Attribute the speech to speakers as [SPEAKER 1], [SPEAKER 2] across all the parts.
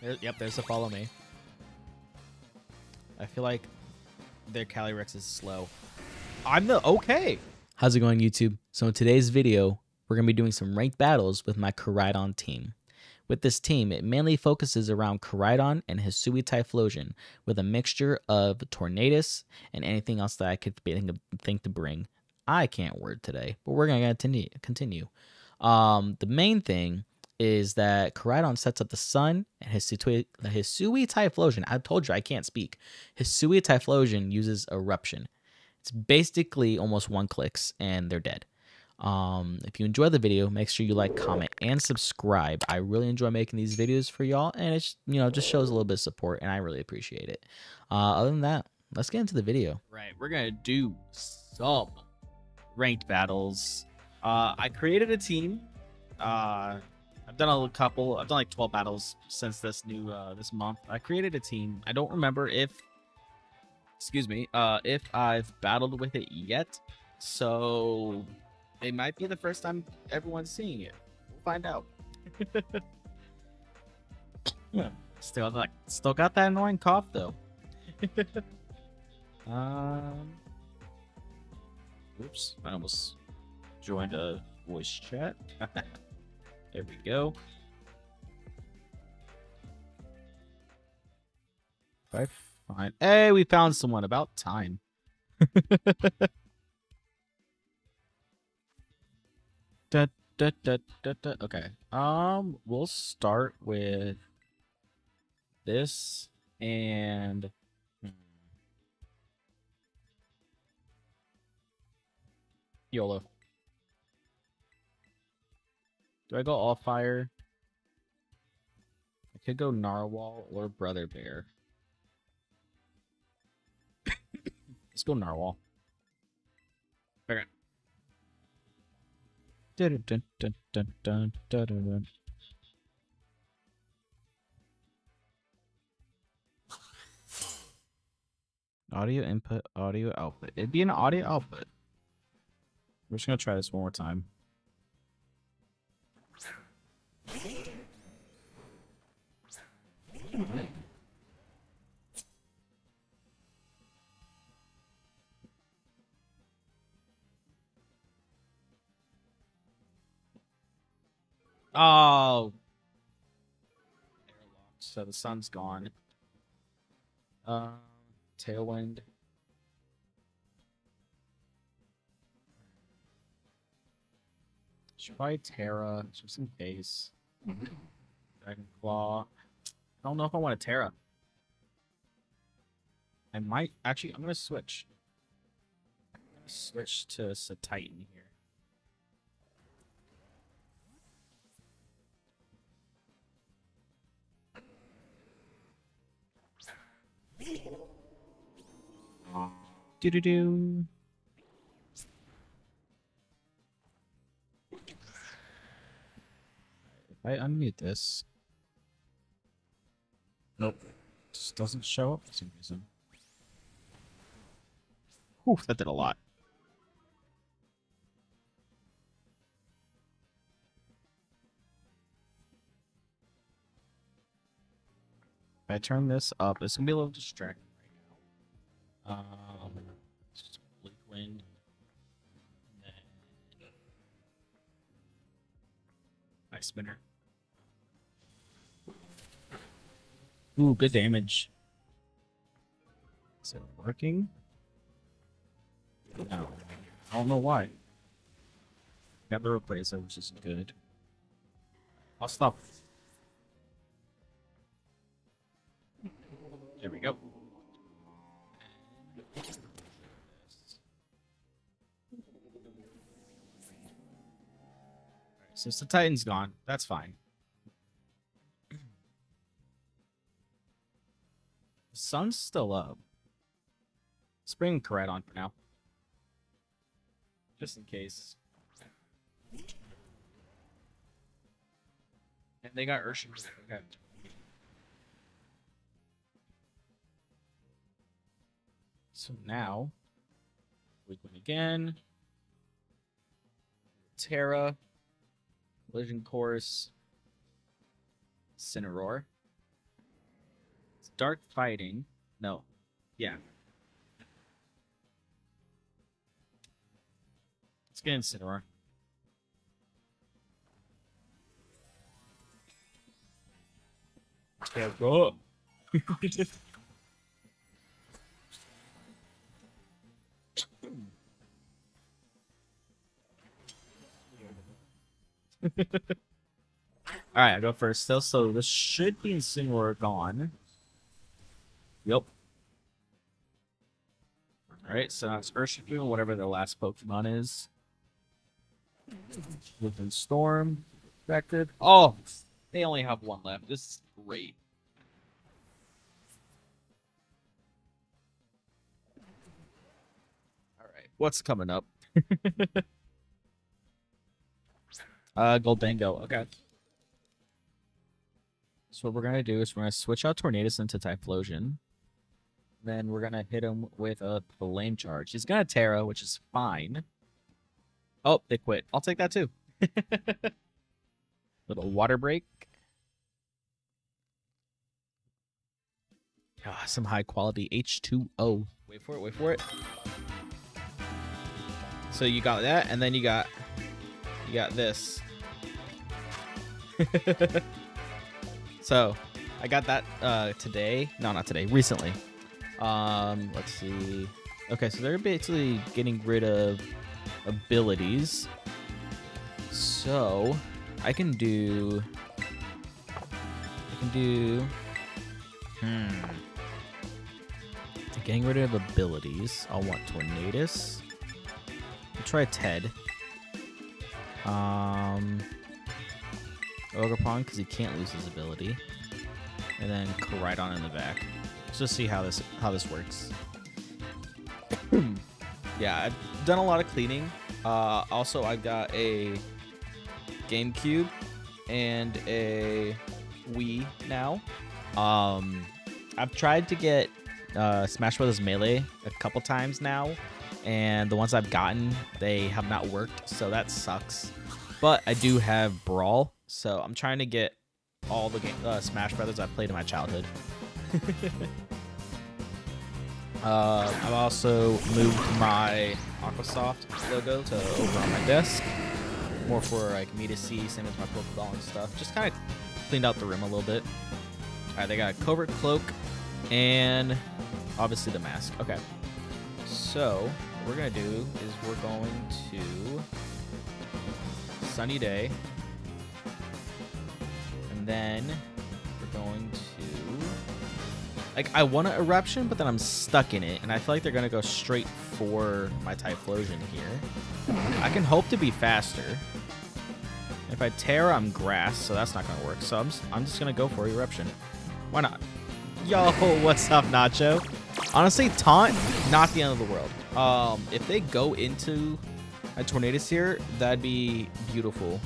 [SPEAKER 1] There- yep, there's a follow me. I feel like their Calyrex is slow. I'm the okay.
[SPEAKER 2] How's it going, YouTube? So in today's video, we're going to be doing some ranked battles with my Koraidon team. With this team, it mainly focuses around Koraidon and Hisui Typhlosion with a mixture of Tornadus and anything else that I could think, of, think to bring. I can't word today, but we're going to continue. continue. Um, the main thing is that Koraidon sets up the sun and Hisui, Hisui Typhlosion. I told you I can't speak. Hisui Typhlosion uses Eruption. It's basically almost one clicks and they're dead. Um, if you enjoy the video, make sure you like, comment, and subscribe. I really enjoy making these videos for y'all, and it's you know just shows a little bit of support, and I really appreciate it. Uh, other than that, let's get into the video.
[SPEAKER 1] Right, we're gonna do some ranked battles. Uh, I created a team. Uh, I've done a couple. I've done like 12 battles since this new uh, this month. I created a team. I don't remember if, excuse me, uh, if I've battled with it yet. So it might be the first time everyone's seeing it. We'll find out. still like still got that annoying cough though. um Oops, I almost joined a voice chat. there we go. If I find Hey, we found someone about time. da, da, da, da, da. Okay. Um, we'll start with this and hmm. YOLO. Do I go all fire? I could go Narwhal or Brother Bear. Let's go Narwhal. Okay. Dun, dun, dun, dun, dun, dun, dun. Audio input, audio output. It'd be an audio output. We're just gonna try this one more time. Oh. So the sun's gone. Uh, tailwind. Should probably Tera, just in case. Dragon Claw. I don't know if I want a Tera. I might actually. I'm gonna switch. I'm gonna switch to Titan here. Do do do. I unmute this. Nope. Just doesn't show up for some reason. Whew, that did a lot. If I turn this up, it's gonna be a little distracting right now. Um, it's just Bleak Wind. And Nice spinner. Ooh, good damage. Is it working? No. I don't know why. Got the replacer, which is good. I'll stop. There we go. Since the Titan's gone, that's fine. Sun's still up. Let's bring Koraidon for now. Just in case. And they got Urshifu. Okay. So now, Weakling again. Tera. Collision Course. Cineroar. Dark fighting. No. Yeah. Let's get Incineroar. Yeah, go. All right, I go first still. So this should be Incineroar gone. Yep. All right, so now it's Urshifu, whatever the last Pokemon is. Within Storm, affected. Oh, they only have one left. This is great. All right, what's coming up? uh, Gholdengo. Okay. So what we're gonna do is we're gonna switch out Tornadus into Typhlosion. Then we're gonna hit him with a flame charge. He's gonna Tera, which is fine. Oh, they quit. I'll take that too. Little water break. Ah, some high quality H2O. Wait for it, wait for it. So you got that, and then you got you got this. so I got that uh today. No, not today, recently. Um, let's see. Okay, so they're basically getting rid of abilities. So I can do. I can do. Hmm. Getting rid of abilities. I'll want Tornadus. I'll try Ted. Um. Ogerpon because he can't lose his ability, and then Koraidon in the back. Let's see how this how this works. yeah, I've done a lot of cleaning. Uh, also, I've got a GameCube and a Wii now. Um, I've tried to get uh, Smash Bros. Melee a couple times now, and the ones I've gotten they have not worked, so that sucks. But I do have Brawl, so I'm trying to get all the game, uh, Smash Brothers I've played in my childhood. uh, I've also moved my Aquasoft logo to over on my desk, more for like me to see, same as my Pokeball and stuff. Just kind of cleaned out the room a little bit. All right, they got a covert cloak and obviously the mask. Okay, so what we're gonna do is we're going to sunny day, and then we're going to like I want an eruption, but then I'm stuck in it, and I feel like they're gonna go straight for my Typhlosion here. I can hope to be faster. If I Tera, I'm grass, so that's not gonna work. So I'm just, I'm just gonna go for eruption. Why not? Yo, what's up, Nacho? Honestly, taunt, not the end of the world. Um, if they go into a Tornadus here, that'd be beautiful.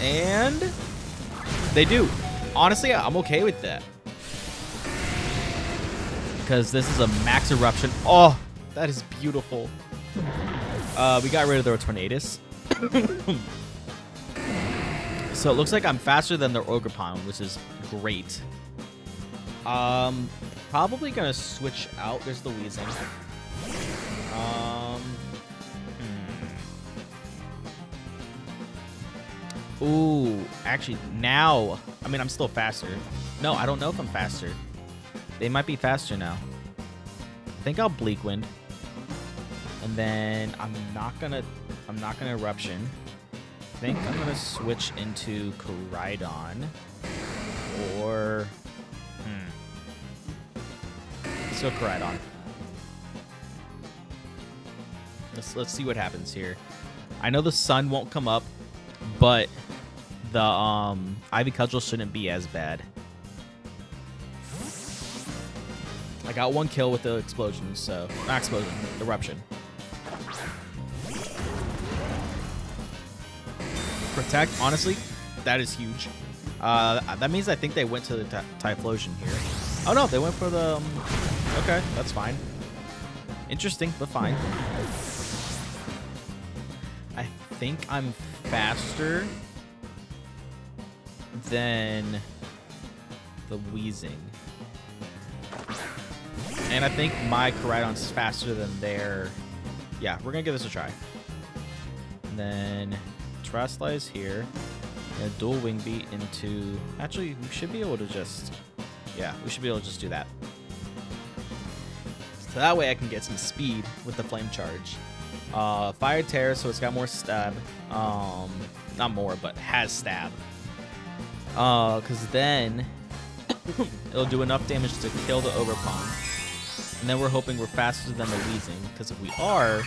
[SPEAKER 1] And they do. Honestly, I'm okay with that because this is a max eruption. Oh, that is beautiful. Uh, we got rid of their Tornadus. so it looks like I'm faster than their Ogerpon, which is great. Um, probably gonna switch out. There's the Weezing. Um, hmm. Ooh, actually, now, I mean, I'm still faster. No, I don't know if I'm faster. They might be faster now. I think I'll Bleak Wind. And then I'm not gonna I'm not gonna eruption. I think I'm gonna switch into Koraidon. Or hmm. Let's go Koraidon. Let's let's see what happens here. I know the sun won't come up, but the um Ivy Cudgel shouldn't be as bad. I got one kill with the explosion, so not explosion, eruption. Protect, honestly, that is huge. Uh, that means I think they went to the Typhlosion here. Oh no, they went for the. Um, okay, that's fine. Interesting, but fine. I think I'm faster than the Weezing. And I think my Koraidon's faster than their... Yeah, we're going to give this a try. And then is here. And dual Wing Beat into... Actually, we should be able to just... Yeah, we should be able to just do that. So that way I can get some speed with the Flame Charge. Uh, Fire Tera, so it's got more stab. Um, not more, but has stab. Uh, because then it'll do enough damage to kill the Ogerpon. And then we're hoping we're faster than the Weezing, because if we are,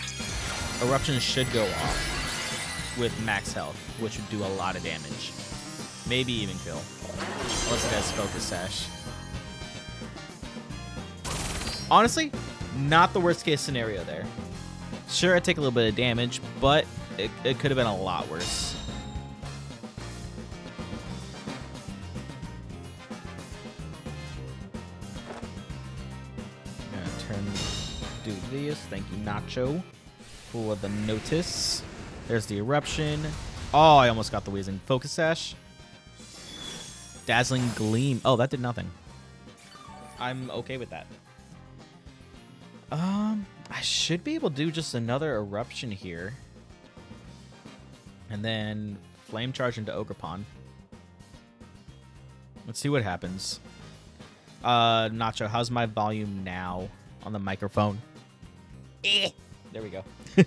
[SPEAKER 1] Eruption should go off with max health, which would do a lot of damage. Maybe even kill. Unless it has Focus Sash. Honestly, not the worst case scenario there. Sure, I take a little bit of damage, but it, it could have been a lot worse. This. Thank you, Nacho, for the notice. There's the eruption. Oh, I almost got the Weezing. Focus Sash. Dazzling Gleam. Oh, that did nothing. I'm okay with that. Um, I should be able to do just another eruption here. And then flame charge into Ogerpon. Let's see what happens. Uh, Nacho, how's my volume now on the microphone? Eh. There we go.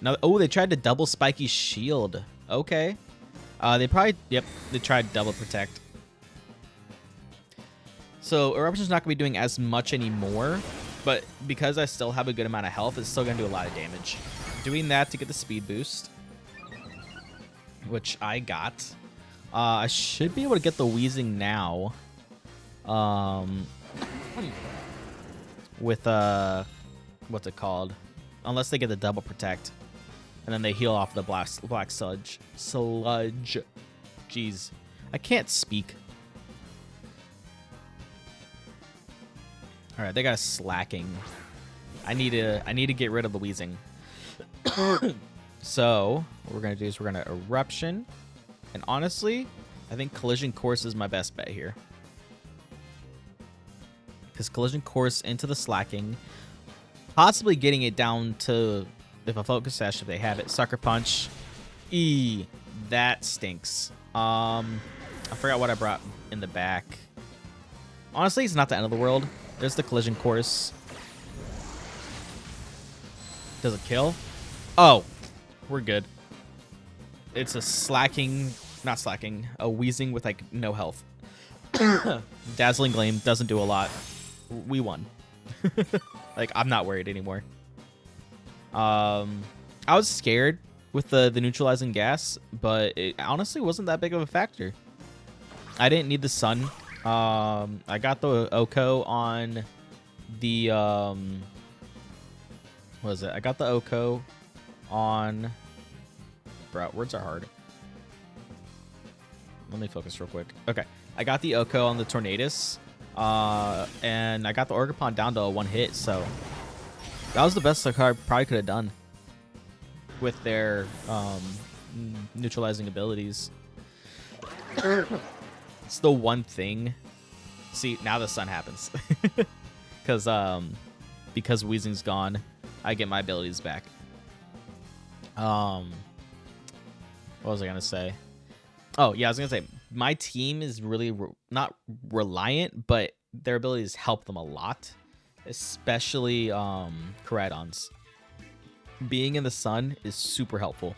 [SPEAKER 1] now, oh, they tried to double spiky shield. Okay. Uh, they probably, yep, they tried double protect. So Eruption's not going to be doing as much anymore, but because I still have a good amount of health, it's still going to do a lot of damage. Doing that to get the speed boost, which I got. Uh, I should be able to get the Weezing now. Um, with, uh, what's it called? Unless they get the double protect. And then they heal off the black, black sludge. Sludge. Jeez. I can't speak. All right, they got a Slaking. I need to I need to get rid of the Weezing. so what we're gonna do is we're gonna eruption, and honestly, I think collision course is my best bet here. Because collision course into the Slaking, possibly getting it down to if a focus sash if they have it. Sucker punch, e that stinks. Um, I forgot what I brought in the back. Honestly, it's not the end of the world. There's the collision course. Does it kill? Oh, we're good. It's a Slaking, not Slaking, a Weezing with like no health. Dazzling Gleam doesn't do a lot. We won. like I'm not worried anymore. Um, I was scared with the the neutralizing gas, but it honestly wasn't that big of a factor. I didn't need the sun. Um, I got the OHKO on the um, what is it? I got the OHKO on. Bro, words are hard. Let me focus real quick. Okay, I got the OHKO on the Tornadus, uh, and I got the Ogerpon down to a one hit. So that was the best the card probably could have done with their um, neutralizing abilities. it's the one thing. See, now the sun happens. Because um, because Weezing's gone, I get my abilities back. Um, what was I gonna say? Oh yeah, I was gonna say my team is really re not reliant, but their abilities help them a lot, especially um, Koraidons. Being in the sun is super helpful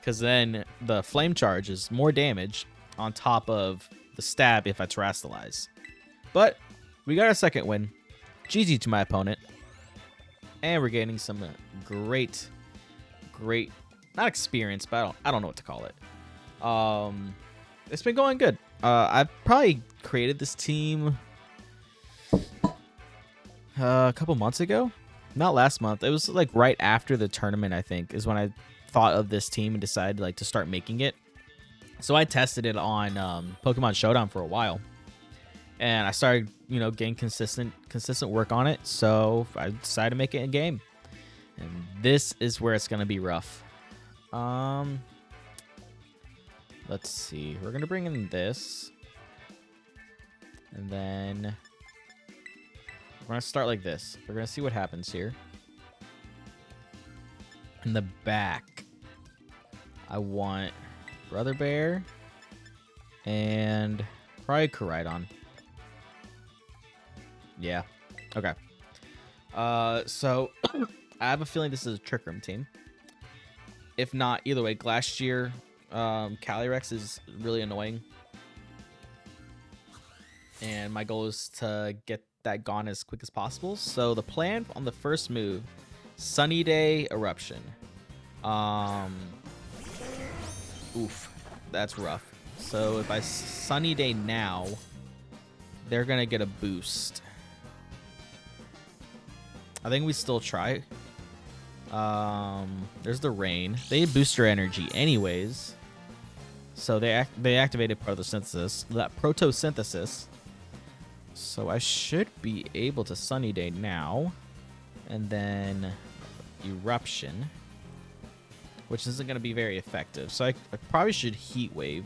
[SPEAKER 1] because then the flame charge is more damage on top of the stab if I terastallize. But we got our second win. GG to my opponent. And we're getting some great, great, not experience, but I don't, I don't know what to call it. Um, it's been going good. Uh, I've probably created this team uh, a couple months ago. Not last month. It was like right after the tournament, I think, is when I thought of this team and decided like to start making it. So I tested it on um, Pokemon Showdown for a while, and I started, you know, getting consistent consistent work on it. So I decided to make it a game, and this is where it's gonna be rough. Um, let's see. We're gonna bring in this, and then
[SPEAKER 2] we're gonna start like this. We're gonna see what happens here. In the back, I want Brother Bear and probably Koraidon. Yeah. Okay. Uh, so I have a feeling this is a Trick Room team. If not, either way, Glastrier, um, Calyrex is really annoying. And my goal is to get that gone as quick as possible. So the plan on the first move, Sunny Day Eruption. Um, oof, that's rough. So if I Sunny Day now, they're going to get a boost. I think we still try. Um, there's the rain. They boost your energy anyways. So they act they activated photosynthesis. That protosynthesis. So I should be able to sunny day now. And then eruption. Which isn't going to be very effective. So I, I probably should heat wave.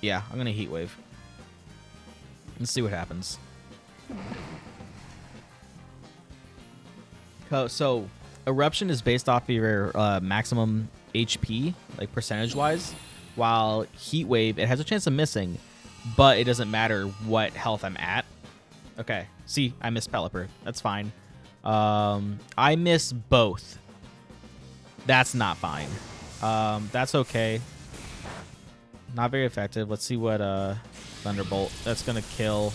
[SPEAKER 2] Yeah, I'm going to heat wave. Let's see what happens. So, eruption is based off of your uh, maximum HP, like percentage wise, while heat wave it has a chance of missing, but it doesn't matter what health I'm at. Okay, see, I miss Pelipper. That's fine. Um, I miss both. That's not fine. Um, that's okay. Not very effective. Let's see what uh, Thunderbolt. That's gonna kill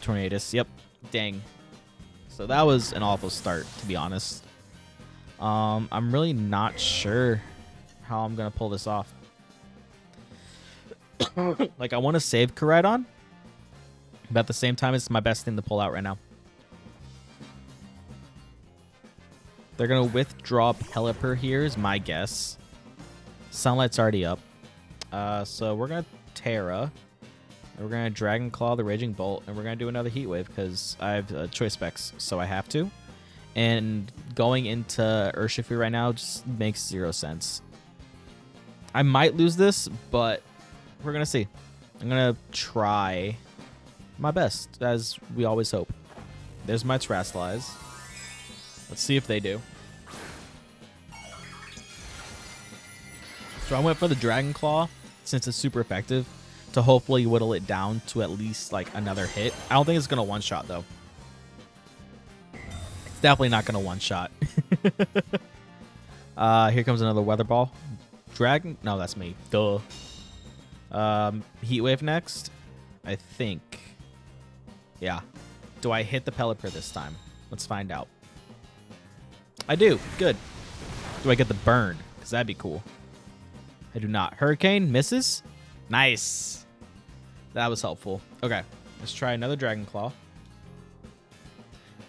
[SPEAKER 2] Tornadus. Yep. Dang. So that was an awful start, to be honest. Um, I'm really not sure how I'm going to pull this off. like, I want to save Koraidon, but at the same time, it's my best thing to pull out right now. They're going to withdraw Pelipper here is my guess. Sunlight's already up. Uh, so we're going to Tera. We're going to Dragon Claw the Raging Bolt, and we're going to do another Heat Wave because I have uh, choice specs, so I have to. And going into Urshifu right now just makes zero sense. I might lose this, but we're to see. I'm to try my best, as we always hope. There's my Terastallize. Let's see if they do. So I went for the Dragon Claw, since it's super effective to hopefully whittle it down to at least like another hit. I don't think it's gonna one shot though. Definitely not gonna one shot. uh, here comes another weather ball. Dragon? No, that's me. Duh. Um, heat wave next. I think. Yeah. Do I hit the Pelipper this time? Let's find out. I do. Good. Do I get the burn? Because that'd be cool. I do not. Hurricane misses. Nice. That was helpful. Okay, let's try another Dragon Claw.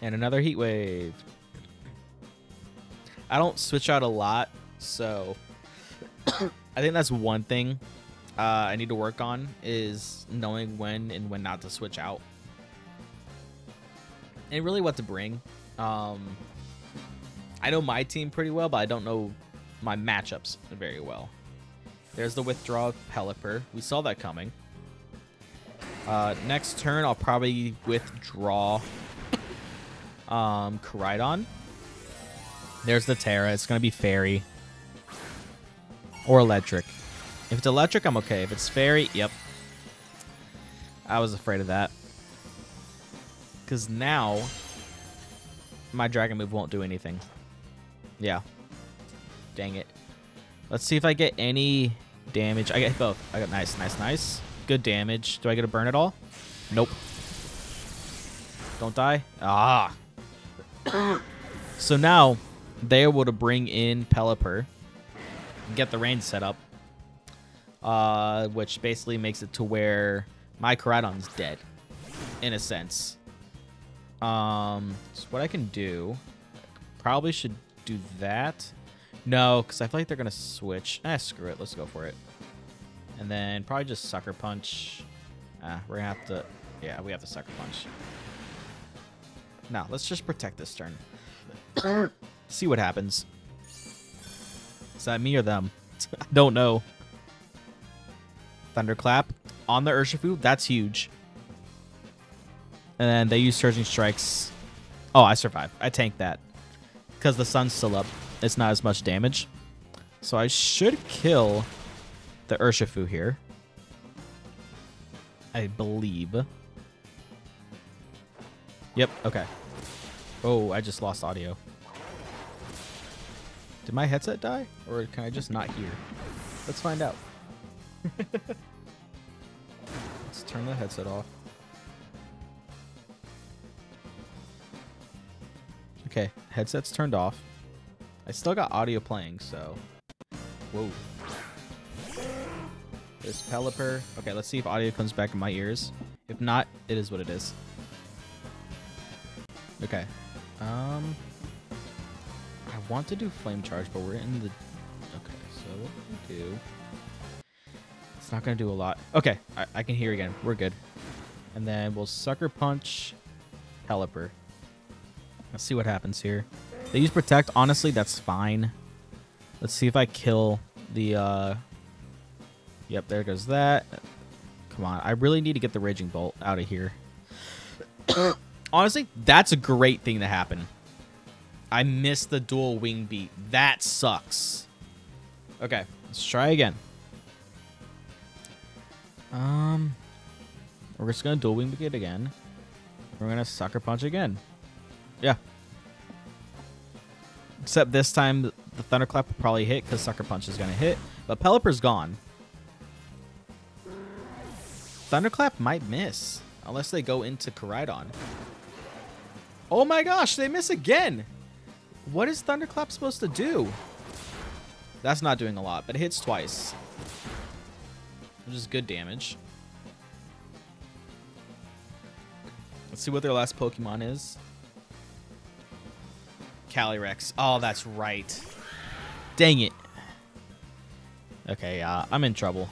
[SPEAKER 2] And another Heat Wave. I don't switch out a lot, so I think that's one thing uh, I need to work on is knowing when and when not to switch out. And really what to bring. Um, I know my team pretty well, but I don't know my matchups very well. There's the withdraw Pelipper. We saw that coming. Uh, next turn, I'll probably withdraw um, Koraidon. There's the Tera. It's going to be Fairy. Or Electric. If it's Electric, I'm okay. If it's Fairy, yep. I was afraid of that. Because now, my Dragon move won't do anything. Yeah. Dang it. Let's see if I get any damage. I get both. I got nice, nice, nice. Good damage. Do I get a burn at all? Nope. Don't die. Ah. So now they're able to bring in Pelipper, get the range set up, uh, which basically makes it to where my Koraidon's dead, in a sense. Um, so what I can do, probably should do that. No, because I feel like they're going to switch. Ah, screw it. Let's go for it. And then probably just Sucker Punch. Ah, we're going to have to... Yeah, we have to Sucker Punch. Now, let's just protect this turn. See what happens. Is that me or them? I don't know. Thunderclap on the Urshifu. That's huge. And then they use Surging Strikes. Oh, I survive. I tanked that. Because the sun's still up. It's not as much damage. So I should kill the Urshifu here. I believe. Yep, okay. Oh, I just lost audio. Did my headset die? Or can I just not hear? Let's find out. Let's turn the headset off. Okay, headset's turned off. I still got audio playing, so... Whoa. There's Pelipper. Okay, let's see if audio comes back in my ears. If not, it is what it is. Okay. Um... I want to do Flame Charge, but we're in the... Okay, so what do we do... It's not going to do a lot. Okay, I, I can hear again. We're good. And then we'll Sucker Punch Pelipper. Let's see what happens here. They use Protect. Honestly, that's fine. Let's see if I kill the... uh Yep, there goes that. Come on. I really need to get the Raging Bolt out of here. Honestly, that's a great thing to happen. I missed the dual wing beat. That sucks. Okay, let's try again. Um, we're just gonna dual wing beat again. We're gonna sucker punch again. Yeah. Except this time, the thunderclap will probably hit because sucker punch is gonna hit. But Pelipper's gone. Thunderclap might miss unless they go into Koraidon. Oh my gosh, they miss again. What is Thunderclap supposed to do? That's not doing a lot, but it hits twice. Which is good damage. Let's see what their last Pokemon is. Calyrex. Oh, that's right. Dang it. Okay, uh, I'm in trouble.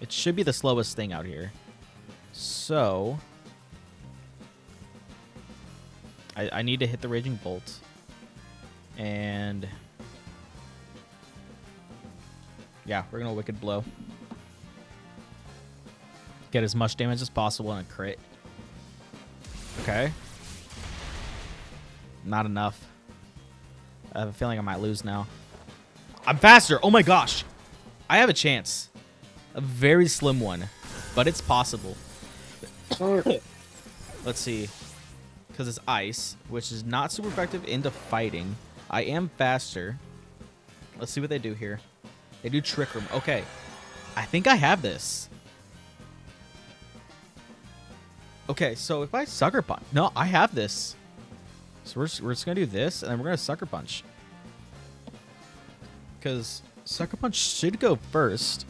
[SPEAKER 2] It should be the slowest thing out here. So... I, I need to hit the Raging Bolt. And... Yeah, we're going to Wicked Blow. Get as much damage as possible in a crit. Okay. Not enough. I have a feeling I might lose now. I'm faster! Oh my gosh! I have a chance. A very slim one. But it's possible. Let's see. Because it's ice, which is not super effective into fighting. I am faster. Let's see what they do here. They do Trick Room. Okay. I think I have this. Okay, so if I Sucker Punch... No, I have this. So we're, we're just going to do this, and then we're going to Sucker Punch. Because Sucker Punch should go first.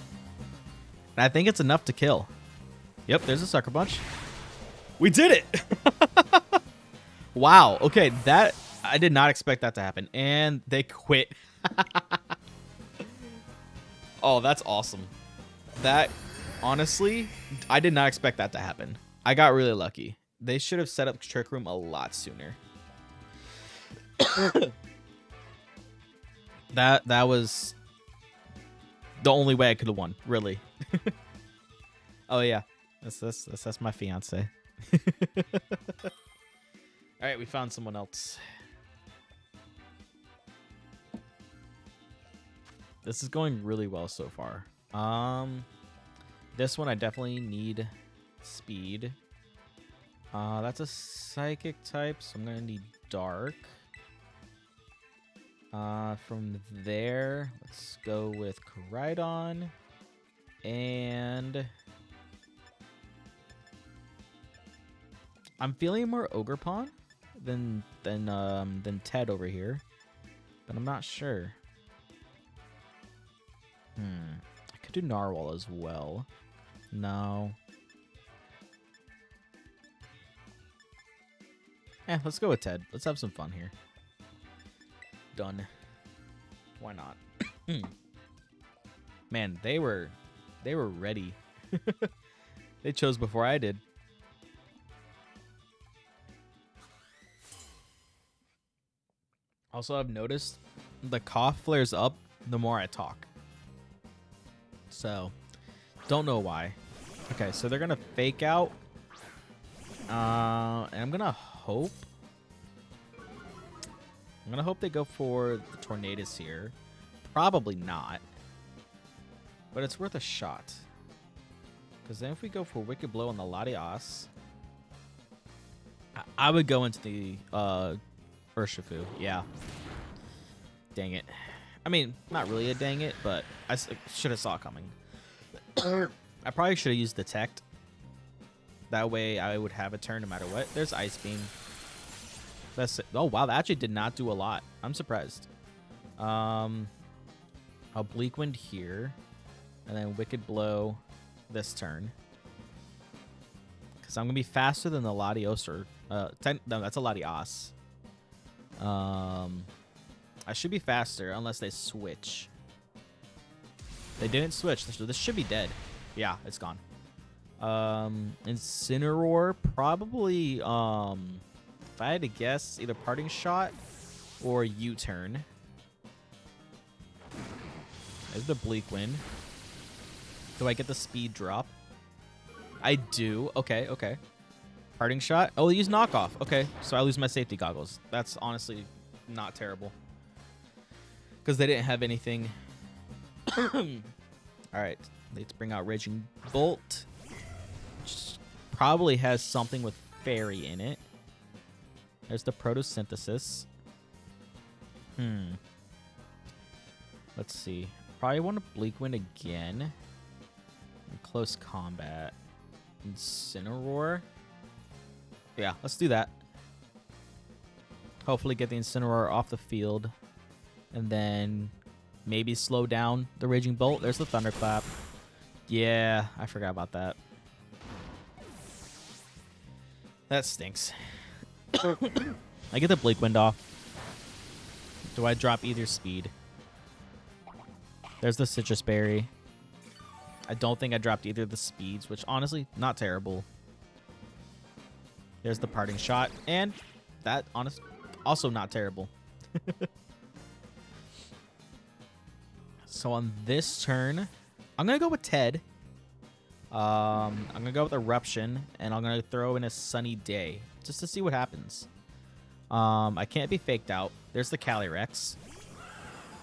[SPEAKER 2] And I think it's enough to kill. Yep, there's a Sucker Punch. We did it! wow, okay, that... I did not expect that to happen. And they quit. oh, that's awesome. That, honestly, I did not expect that to happen. I got really lucky. They should have set up Trick Room a lot sooner. that that was the only way I could have won, really. oh yeah, that's that's that's, that's my fiance. All right, we found someone else. This is going really well so far. Um, this one I definitely need speed. Uh, that's a psychic type, so I'm gonna need dark. Uh, from there, let's go with Koraidon. And... I'm feeling more Ogerpon than than um than Ted over here, but I'm not sure. Hmm, I could do Narwhal as well. No. Eh, let's go with Ted. Let's have some fun here. Done. Why not? Man, they were they were ready. they chose before I did. Also, I've noticed the cough flares up the more I talk. So, don't know why. Okay, so they're going to fake out. Uh, and I'm gonna hope. I'm gonna hope they go for the Tornadus here. Probably not. But it's worth a shot. Because then if we go for Wicked Blow on the Latias, I, I would go into the uh, Urshifu. Yeah. Dang it. I mean, not really a dang it, but I should have saw it coming. I probably should have used Detect. That way I would have a turn no matter what. There's Ice Beam. That's it. Oh, wow. That actually did not do a lot. I'm surprised. Um, Bleak Wind here. And then Wicked Blow this turn. Because I'm going to be faster than the Latios. Or, uh, ten, no, that's a Latios. Um, I should be faster unless they switch. They didn't switch, this should be dead. Yeah, it's gone. Um, Incineroar, probably, um, if I had to guess, either Parting Shot or U-Turn. There's the Bleak Wind. Do I get the speed drop? I do. Okay, okay. Parting Shot. Oh, use Knockoff. Okay, so I lose my safety goggles. That's honestly not terrible. Because they didn't have anything. Alright, let's bring out Raging Bolt. Which probably has something with Fairy in it. There's the Photosynthesis. Hmm. Let's see. Probably want to Bleak Wind again. In close combat. Incineroar. Yeah, let's do that. Hopefully get the Incineroar off the field. And then maybe slow down the Raging Bolt. There's the Thunderclap. Yeah, I forgot about that. That stinks. I get the Bleak Wind off. Do I drop either speed? There's the Sitrus Berry. I don't think I dropped either of the speeds, which honestly, not terrible. There's the parting shot, and that honest also not terrible. so on this turn, I'm gonna go with Ted. Um, I'm gonna go with Eruption, and I'm gonna throw in a Sunny Day just to see what happens. Um, I can't be faked out. There's the Calyrex.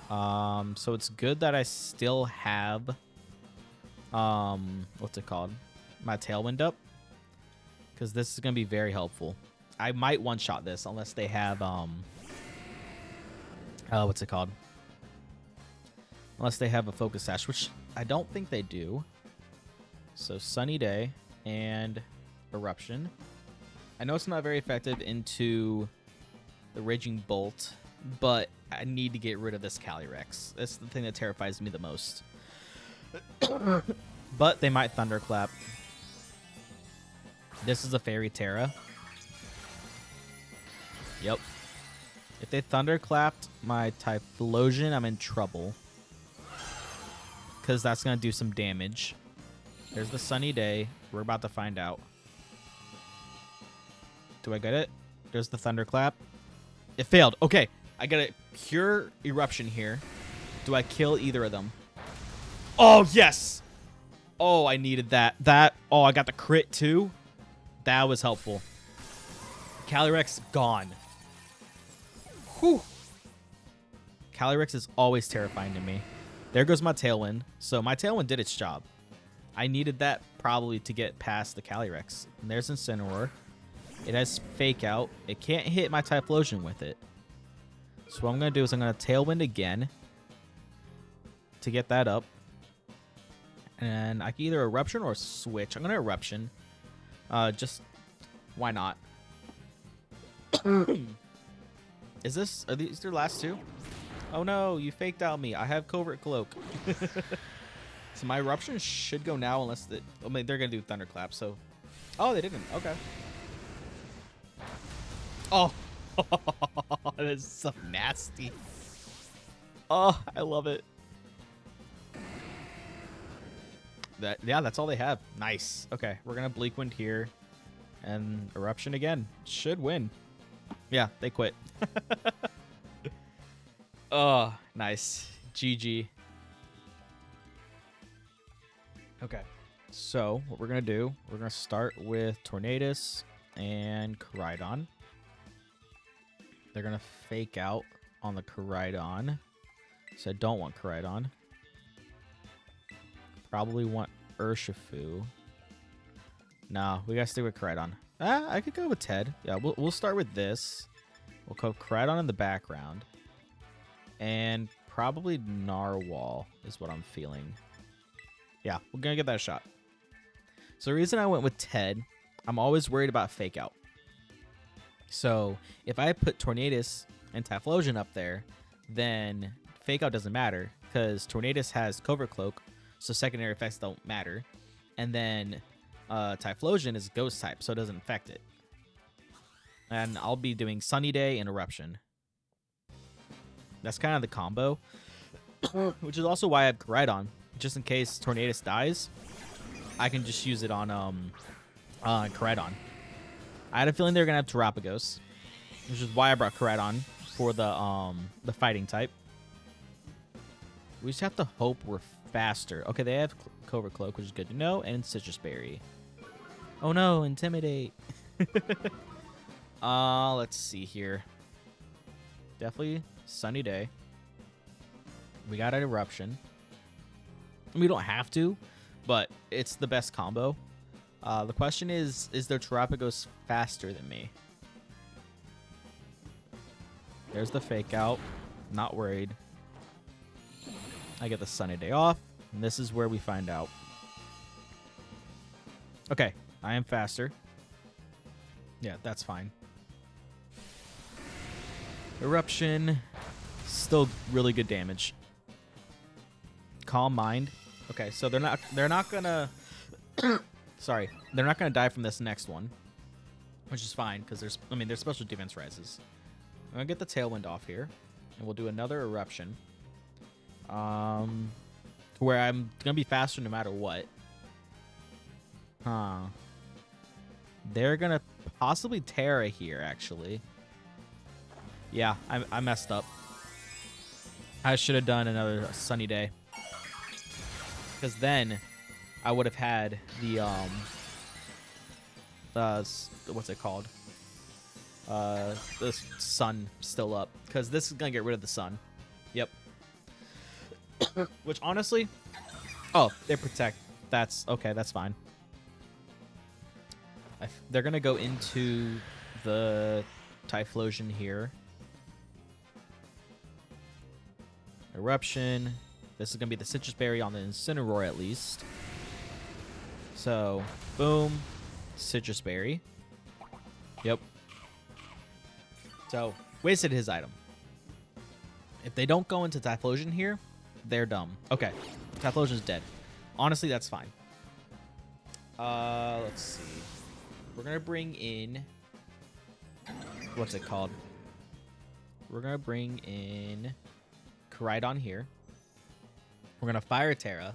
[SPEAKER 2] Um, so it's good that I still have, um, what's it called? My Tailwind up. Because this is going to be very helpful. I might one-shot this unless they have, um, uh, what's it called? Unless they have a Focus Sash, which I don't think they do. So Sunny Day and Eruption. I know it's not very effective into the Raging Bolt, but I need to get rid of this Calyrex. That's the thing that terrifies me the most. but they might Thunderclap. This is a Fairy Tera. Yep. If they Thunderclapped my Typhlosion, I'm in trouble. Because that's going to do some damage. There's the Sunny Day. We're about to find out. Do I get it? There's the Thunderclap. It failed. Okay. I got a pure eruption here. Do I kill either of them? Oh, yes. Oh, I needed that. That. Oh, I got the crit too. That was helpful. Calyrex gone. Whew. Calyrex is always terrifying to me. There goes my Tailwind. So my Tailwind did its job. I needed that probably to get past the Calyrex. And there's Incineroar. It has Fake Out. It can't hit my Typhlosion with it. So what I'm going to do is I'm going to Tailwind again to get that up. And I can either Eruption or Switch. I'm going to Eruption. Uh, just, why not? is this, are these their last two? Oh no, you faked out me. I have Covert Cloak. so my Eruption should go now unless, the, I mean, they're going to do Thunderclap, so. Oh, they didn't. Okay. Oh, that is so nasty. Oh, I love it. That yeah, that's all they have. Nice. Okay, we're gonna bleak wind here, and eruption again should win. Yeah, they quit. oh, nice. GG. Okay, so what we're gonna do, we're gonna start with Tornadus, and Koraidon. They're gonna fake out on the Koraidon. So I don't want Koraidon. Probably want Urshifu. No, we gotta stick with Koraidon. Ah, I could go with Ted. Yeah, we'll, we'll start with this. We'll go Koraidon in the background. And probably Narwhal is what I'm feeling. Yeah, we're gonna get that shot. So the reason I went with Ted, I'm always worried about fake out. So if I put Tornadus and Typhlosion up there, then fake out doesn't matter because Tornadus has Covert Cloak, so secondary effects don't matter. And then uh, Typhlosion is Ghost type, so it doesn't affect it. And I'll be doing Sunny Day and Eruption. That's kind of the combo, which is also why I have Koraidon, just in case Tornadus dies. I can just use it on um, uh, Koraidon. I had a feeling they were gonna have Terapagos, which is why I brought Koraidon for the um the fighting type. We just have to hope we're faster. Okay, they have Covert Cloak, which is good to know, and Sitrus Berry. Oh no, Intimidate. uh, let's see here. Definitely sunny day. We got an Eruption. We don't have to, but it's the best combo. Uh, the question is, is their Terapagos faster than me? There's the fake out. Not worried. I get the sunny day off, and this is where we find out. Okay, I am faster. Yeah, that's fine. Eruption, still really good damage. Calm mind. Okay, so they're not they're not gonna sorry, they're not gonna die from this next one, which is fine because there's I mean their special defense rises. I'm gonna get the tailwind off here, and we'll do another eruption. Um, where I'm gonna be faster no matter what. Huh. They're gonna possibly Tera here, actually. Yeah, I, I messed up. I should have done another sunny day. Because then I would have had the, um, uh, what's it called? Uh, the sun still up. Because this is going to get rid of the sun. Which, honestly, oh, they protect. That's, okay, that's fine. they're to go into the Typhlosion here. Eruption. This is to be the Sitrus Berry on the Incineroar at least. So, boom. Sitrus Berry. Yep. So, wasted his item. If they don't go into Typhlosion here, they're dumb. Okay. Typhlosion's dead. Honestly, that's fine. Uh, let's see. We're going to bring in... What's it called? We're going to bring in... Koraidon here. We're going to Fire Tera.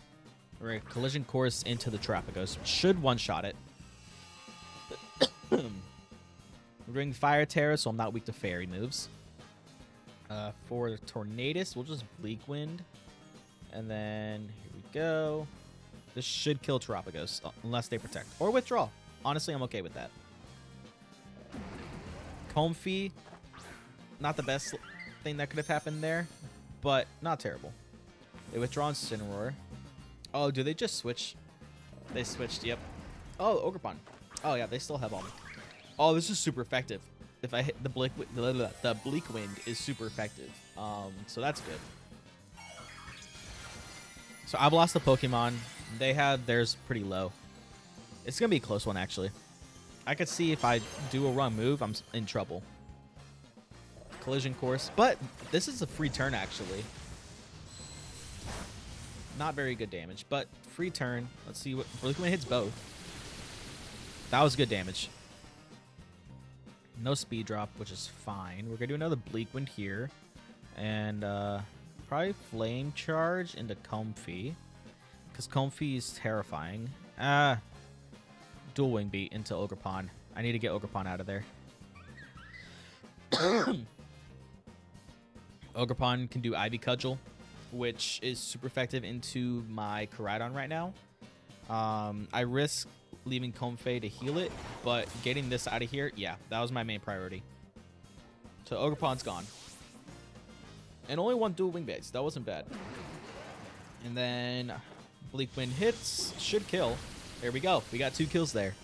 [SPEAKER 2] We're going to Collision Course into the Terapagos. Should one-shot it. We're doing Fire Tera, so I'm not weak to Fairy moves. Uh, for Tornadus, we'll just Bleak Wind. And then, here we go. This should kill Terapagos, uh, unless they protect. Or withdraw. Honestly, I'm okay with that. Comfy. not the best thing that could have happened there but not terrible. They withdraw Incineroar. Oh, do they just switch? They switched, yep. Oh, Ogerpon. Oh, yeah, they still have them. Oh, this is super effective. If I hit the Bleak, the Bleak Wind is super effective. Um, so that's good. So I've lost the Pokemon. They have theirs pretty low. It's going to be a close one, actually. I could see if I do a wrong move, I'm in trouble collision course. But this is a free turn, actually. Not very good damage, but free turn. Let's see what Bleak Wind hits both. That was good damage. No speed drop, which is fine. We're gonna do another Bleak Wind here, and uh, probably Flame Charge into Comfey, because Comfey is terrifying. Ah, uh, Dual Wing Beat into Ogerpon. I need to get Ogerpon out of there. Ogerpon can do Ivy Cudgel, which is super effective into my Koraidon right now. Um, I risk leaving Comfey to heal it, but getting this out of here, yeah, that was my main priority. So Ogerpon's gone. And only one dual wing beat. That wasn't bad. And then Bleak Wind hits. Should kill. There we go. We got two kills there.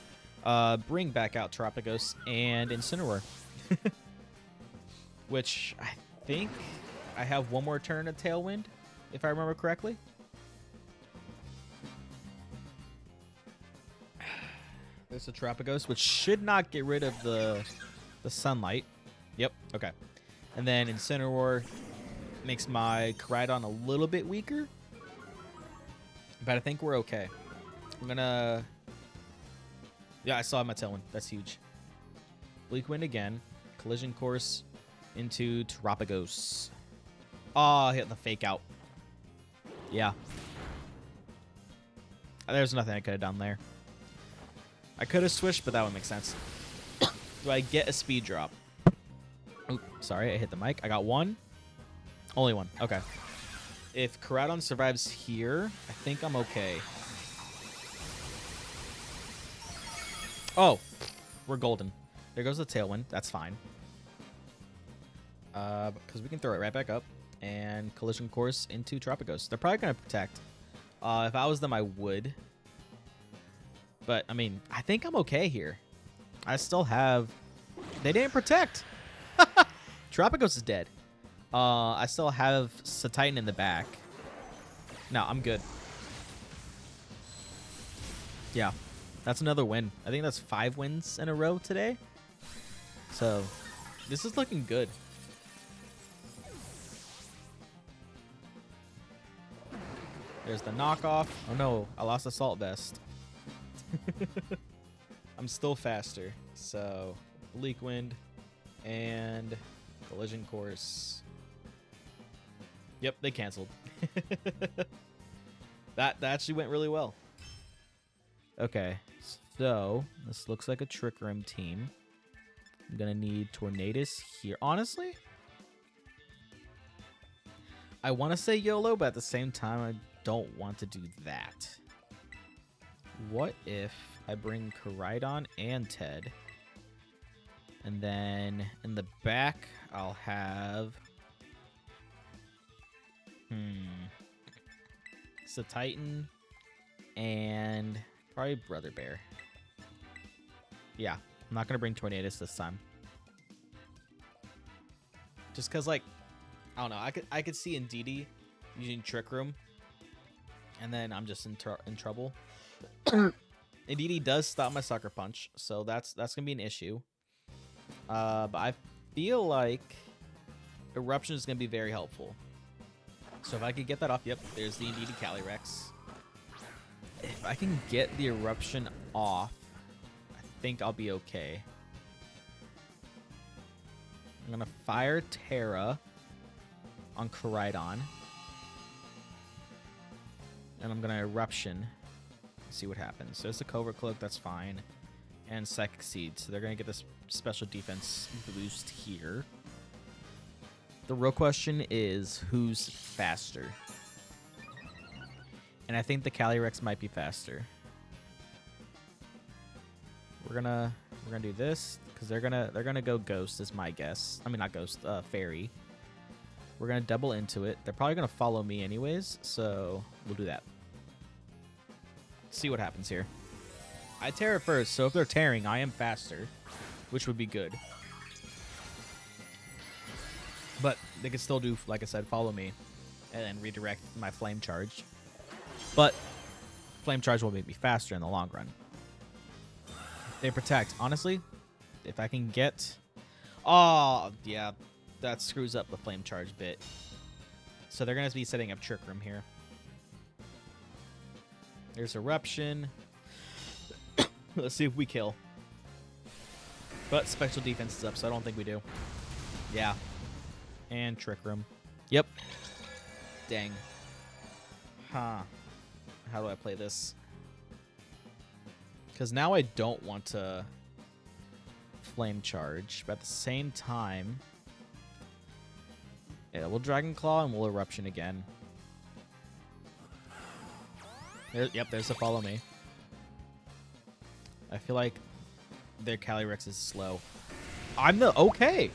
[SPEAKER 2] Uh, bring back out Terapagos and Incineroar. Which I think I have one more turn of Tailwind, if I remember correctly. There's a Terapagos, which should not get rid of the the sunlight. Yep, okay. And then Incineroar makes my Koraidon a little bit weaker. But I think we're okay. I'm gonna... Yeah, I saw my tailwind. That's huge. Bleak Wind again. Collision course into Terapagos. Oh, hit the fake out. Yeah. There's nothing I could have done there. I could have switched, but that would make sense. Do I get a speed drop? Oop, sorry, I hit the mic. I got one. Only one. Okay. If Koraidon survives here, I think I'm okay. Oh, we're golden. There goes the Tailwind. That's fine. Uh, because we can throw it right back up. And Collision Course into Terapagos. They're probably going to protect. Uh, if I was them, I would. But, I mean, I think I'm okay here. I still have... They didn't protect. Terapagos is dead. Uh, I still have Satitan in the back. No, I'm good. Yeah, that's another win. I think that's five wins in a row today. So, this is looking good. There's the knockoff. Oh no, I lost Assault Vest. I'm still faster. So, Bleak Wind and Collision Course. Yep, they canceled. that that actually went really well. Okay, so this looks like a Trick Room team. I'm gonna need Tornadus here. Honestly, I want to say YOLO, but at the same time, I don't want to do that. What if I bring Koraidon and Ted? And then in the back, I'll have Hmm. It's Titan and probably Brother Bear. Yeah, I'm not gonna bring Tornadus this time. Just cause like, I don't know, I could I could see Indeedee using Trick Room, and then I'm just in in trouble. Indeedee does stop my Sucker Punch, so that's that's gonna be an issue. Uh, but I feel like Eruption is gonna be very helpful. So if I could get that off, yep, there's the Indeedee Calyrex. If I can get the Eruption off, I think I'll be okay. I'm to fire Tera on Koraidon. And I'm to Eruption. See what happens. So a Covert Cloak, that's fine. And Psychic Seed, so they're to get this special defense boost here. The real question is who's faster? And I think the Calyrex might be faster. We're gonna we're gonna do this because they're gonna they're gonna go Ghost is my guess. I mean not Ghost, uh, Fairy. We're gonna double into it. They're probably gonna follow me anyways, so we'll do that. see what happens here. I tear it first, so if they're tearing, I am faster, which would be good. They could still do, like I said, follow me and then redirect my flame charge. But flame charge will make me faster in the long run. They protect. Honestly, if I can get... Oh, yeah. That screws up the flame charge bit. So they're going to be setting up Trick Room here. There's Eruption. Let's see if we kill. But special defense is up, so I don't think we do. Yeah, and Trick Room. Yep. Dang. Huh. How do I play this? Because now I don't want to Flame Charge, but at the same time... Yeah, we'll Dragon Claw and we'll Eruption again. There, yep, there's a Follow Me.
[SPEAKER 1] I feel like their Calyrex is slow. I'm the okay.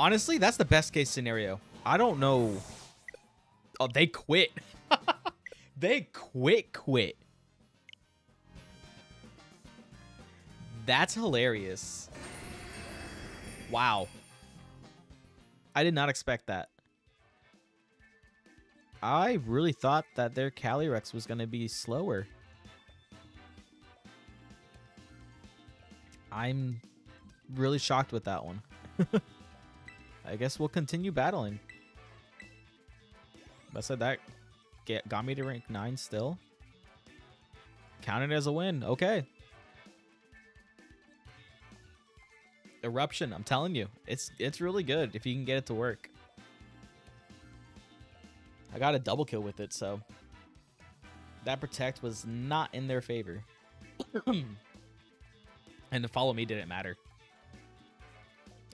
[SPEAKER 1] Honestly, that's the best case scenario. I don't know. Oh, they quit. they quit, quit. That's hilarious. Wow. I did not expect that. I really thought that their Calyrex was going to be slower. I'm really shocked with that one. I guess we'll continue battling. I said that get, got me to rank 9 still. Counted as a win. Okay. Eruption, I'm telling you. It's it's really good if you can get it to work. I got a double kill with it, so that protect was not in their favor. and the follow me didn't matter.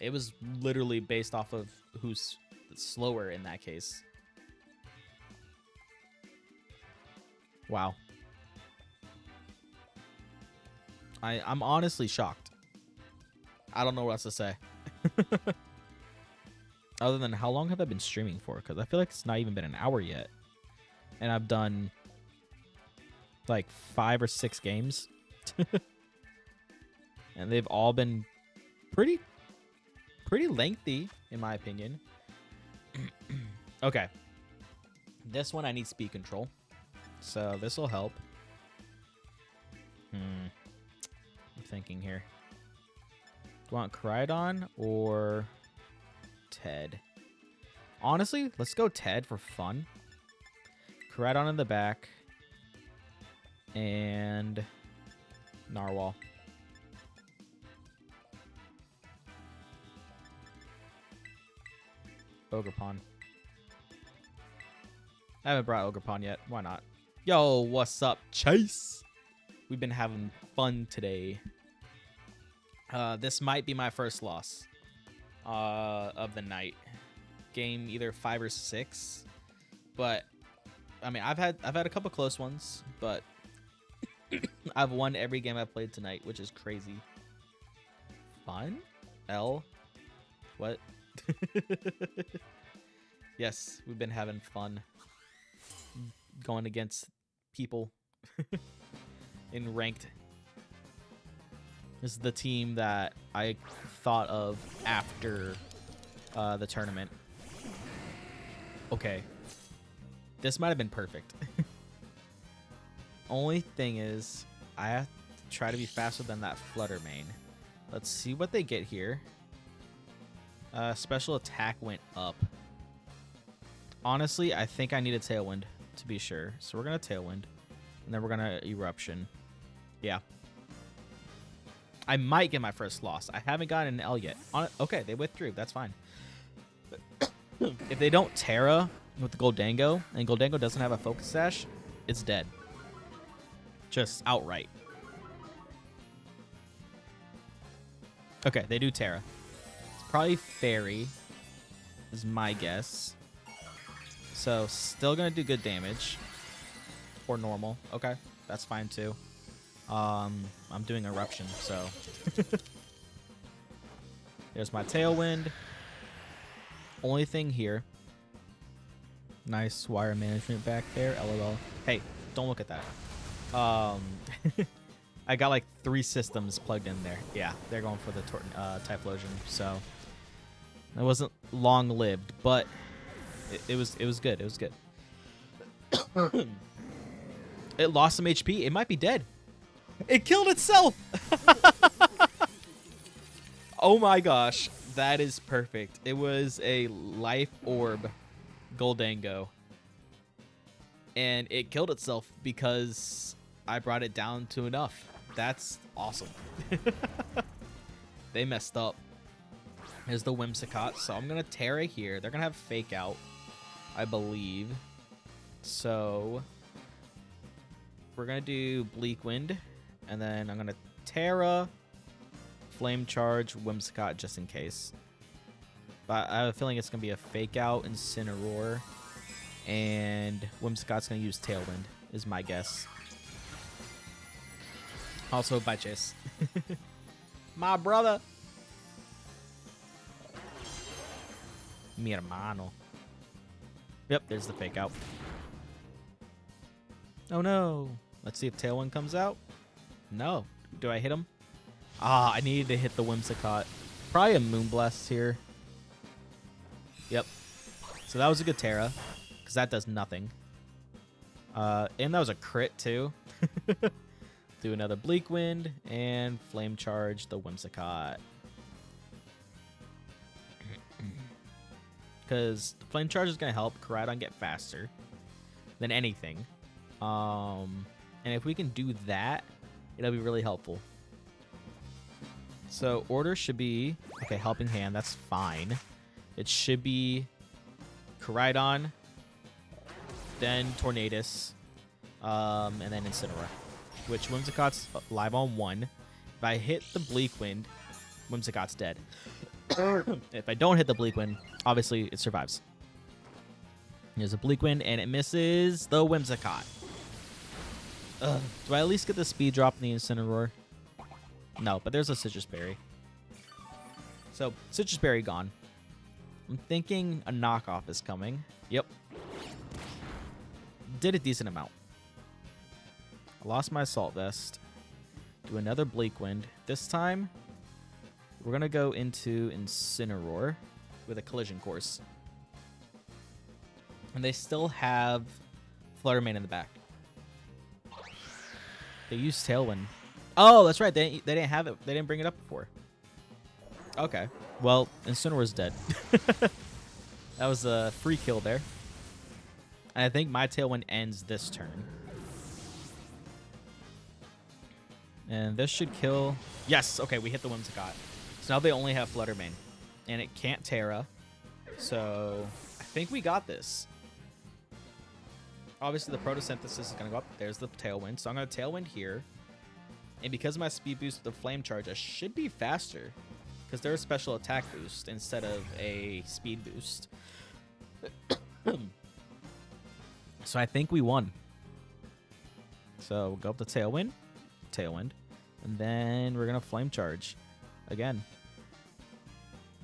[SPEAKER 1] It was literally based off of who's slower in that case. Wow. I I'm honestly shocked. I don't know what else to say. Other than how long have I been streaming for? Because I feel like it's not even been an hour yet. And I've done like five or six games. and they've all been pretty pretty lengthy in my opinion. okay. This one I need speed control. So this will help. Hmm. I'm thinking here. Do you want Koraidon or Ted? Honestly, let's go Ted for fun. Koraidon in the back. And Narwhal. Ogerpon. I haven't brought Ogerpon yet. Why not? Yo, what's up, Chase? We've been having fun today. Uh, this might be my first loss uh, of the night. Game either five or six, but I mean I've had I've had a couple close ones, but I've won every game I've played tonight, which is crazy. Fun? L? What? yes, we've been having fun going against people in ranked this is the team that I thought of after uh, the tournament. Okay. This might have been perfect. Only thing is, I have to try to be faster than that Flutter Mane. Let's see what they get here. Uh, special attack went up. Honestly, I think I need a Tailwind to be sure. So we're going to Tailwind. And then we're going to Eruption. Yeah, I might get my first loss. I haven't gotten an L yet. On okay, they withdrew. That's fine. if they don't Tera with the Gholdengo, and Gholdengo doesn't have a Focus Sash, it's dead. Just outright. Okay, they do Tera. Probably Fairy, is my guess. So, still to do good damage. Or normal. Okay, that's fine too. Um, I'm doing eruption, so. There's my tailwind. Only thing here. Nice wire management back there. LOL. Hey, don't look at that. Um, I got like three systems plugged in there. Yeah, they're going for the uh, Typhlosion, so it wasn't long lived, but it, it was it was good. It was good. it lost some HP. It might be dead. It killed itself! oh my gosh. That is perfect. It was a life orb Gholdengo, And it killed itself because I brought it down to enough. That's awesome. they messed up. Is the Whimsicott. So I'm going to Tera here. They're going to have Fake Out, I believe. So we're going to do Bleak Wind. And then I'm going to Tera, Flame Charge, Whimsicott just in case. But I have a feeling it's going to be a Fake Out, Incineroar, and Whimsicott's going to use Tailwind, is my guess.
[SPEAKER 2] Also by Chase. My brother. Mi hermano. Yep, there's the fake out. Oh no. Let's see if Tailwind comes out. No. Do I hit him? Ah, I needed to hit the Whimsicott. Probably a Moonblast here. Yep. So that was a good Tera, because that does nothing. Uh, and that was a crit too. Do another Bleak Wind and Flame Charge the Whimsicott. Because Flame Charge is going to help Koraidon get faster than anything. Um, and if we can do that, it'll be really helpful. So order should be okay. Helping hand, that's fine. It should be Koraidon, then Tornadus, um, and then Incineroar. Which Whimsicott's live on one. If I hit the Bleak Wind, Whimsicott's dead. If I don't hit the Bleak Wind, obviously it survives. There's a Bleak Wind, and it misses the Whimsicott. Ugh. Do I at least get the speed drop in the Incineroar? No, but there's a Sitrus Berry. So, Sitrus Berry gone. I'm thinking a knockoff is coming. Yep. Did a decent amount. I lost my Assault Vest. Do another Bleak Wind. This time, we're going to go into Incineroar with a Collision Course. And they still have Flutter Mane in the back. They use Tailwind. Oh, that's right. They, they didn't have it. They didn't bring it up before. Okay. Well, Incineroar's dead. that was a free kill there. And I think my Tailwind ends this turn. And this should kill... Yes! Okay, we hit the Whimsicott. So now they only have Flutter Mane. And it can't Tera. So I think we got this. Obviously, the Photosynthesis is going to go up. There's the Tailwind. So I'm going to Tailwind here. And because of my speed boost with the Flame Charge, I should be faster. Because they're a special attack boost instead of a speed boost. so I think we won. So we'll go up the Tailwind. Tailwind. And then we're going to Flame Charge. Again.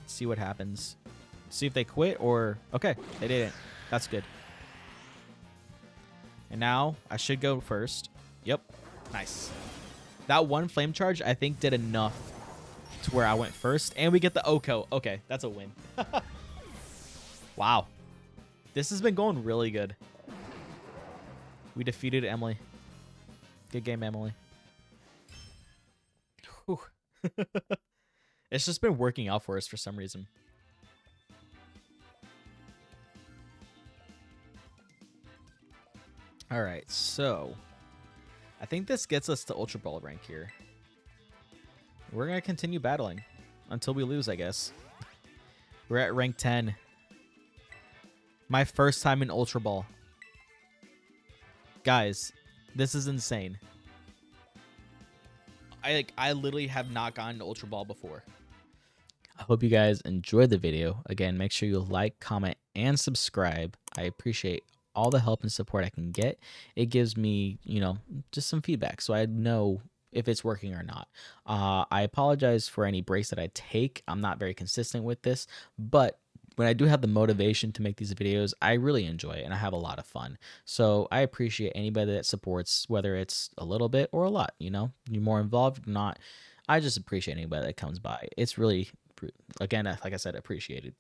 [SPEAKER 2] See what happens. See if they quit or... Okay, they didn't. That's good. And now I should go first. Yep. Nice. That one flame charge, I think, did enough to where I went first. And we get the Oko. Okay, that's a win. wow. This has been going really good. We defeated Emily. Good game, Emily. it's just been working out for us for some reason. All right, so I think this gets us to Ultra Ball rank here. We're going to continue battling until we lose, I guess. We're at rank 10. My first time in Ultra Ball. Guys, this is insane. I like I literally have not gotten Ultra Ball before. I hope you guys enjoyed the video. Again, make sure you like, comment, and subscribe. I appreciate all the help and support I can get. It gives me, you know, just some feedback so I know if it's working or not. Uh, I apologize for any breaks that I take. I'm not very consistent with this, but when I do have the motivation to make these videos, I really enjoy it and I have a lot of fun. So I appreciate anybody that supports, whether it's a little bit or a lot, you know, you're more involved, or not. I just appreciate anybody that comes by. It's really, again, like I said, appreciated.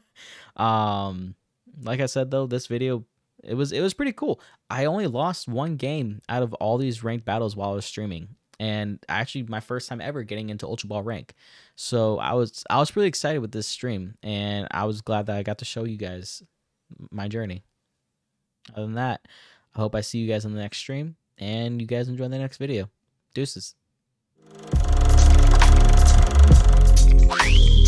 [SPEAKER 2] um, like I said though, this video it was it was pretty cool. I only lost one game out of all these ranked battles while I was streaming, and actually my first time ever getting into Ultra Ball rank. So I was I was really excited with this stream, and I was glad that I got to show you guys my journey. Other than that, I hope I see you guys in the next stream, and you guys enjoy the next video. Deuces. Bye.